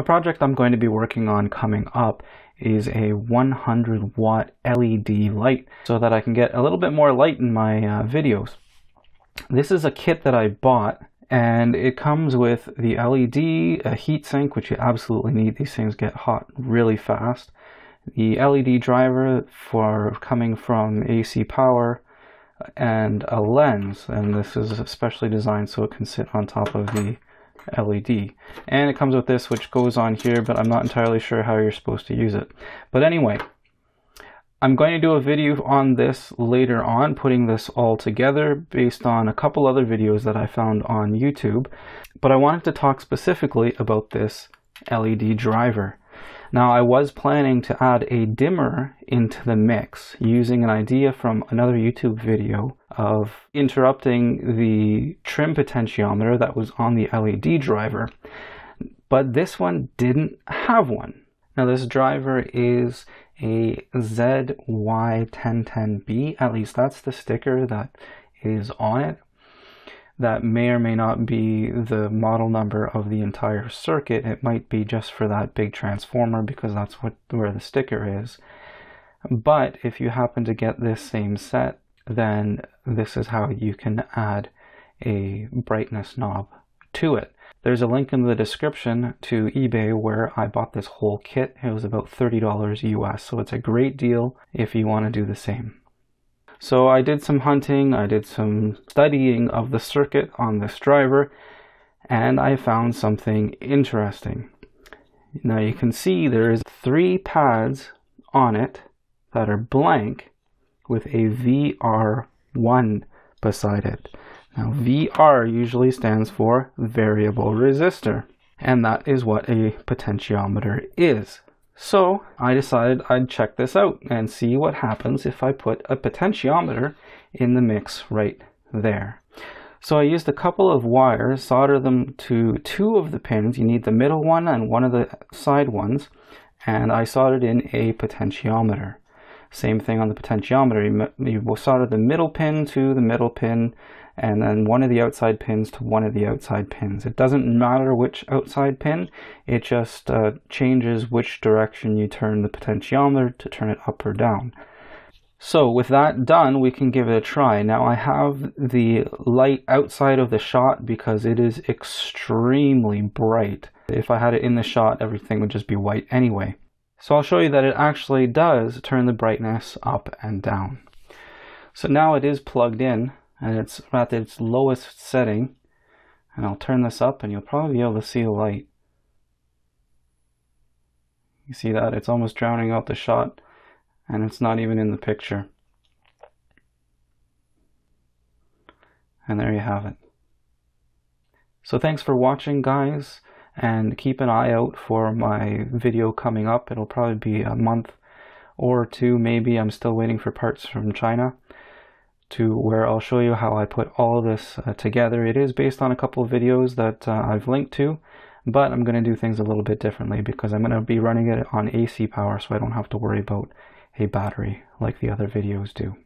A project I'm going to be working on coming up is a 100 watt LED light so that I can get a little bit more light in my uh, videos. This is a kit that I bought and it comes with the LED, a heatsink, which you absolutely need. These things get hot really fast. The LED driver for coming from AC power and a lens. And this is especially designed so it can sit on top of the LED. And it comes with this, which goes on here, but I'm not entirely sure how you're supposed to use it. But anyway, I'm going to do a video on this later on, putting this all together based on a couple other videos that I found on YouTube. But I wanted to talk specifically about this LED driver. Now I was planning to add a dimmer into the mix using an idea from another YouTube video of interrupting the trim potentiometer that was on the LED driver. But this one didn't have one. Now this driver is a ZY1010B, at least that's the sticker that is on it. That may or may not be the model number of the entire circuit. It might be just for that big transformer because that's what where the sticker is. But if you happen to get this same set, then this is how you can add a brightness knob to it. There's a link in the description to eBay where I bought this whole kit. It was about $30 US, so it's a great deal if you want to do the same. So I did some hunting, I did some studying of the circuit on this driver, and I found something interesting. Now you can see there is three pads on it that are blank with a VR1 beside it. Now VR usually stands for variable resistor, and that is what a potentiometer is. So I decided I'd check this out and see what happens if I put a potentiometer in the mix right there. So I used a couple of wires, soldered them to two of the pins. You need the middle one and one of the side ones. And I soldered in a potentiometer. Same thing on the potentiometer. You will solder the middle pin to the middle pin and then one of the outside pins to one of the outside pins. It doesn't matter which outside pin, it just uh, changes which direction you turn the potentiometer to turn it up or down. So with that done, we can give it a try. Now I have the light outside of the shot because it is extremely bright. If I had it in the shot, everything would just be white anyway. So I'll show you that it actually does turn the brightness up and down. So now it is plugged in and it's at its lowest setting and I'll turn this up and you'll probably be able to see the light. You see that? It's almost drowning out the shot and it's not even in the picture. And there you have it. So thanks for watching guys and keep an eye out for my video coming up. It'll probably be a month or two maybe. I'm still waiting for parts from China to where I'll show you how I put all this uh, together. It is based on a couple of videos that uh, I've linked to, but I'm going to do things a little bit differently because I'm going to be running it on AC power so I don't have to worry about a battery like the other videos do.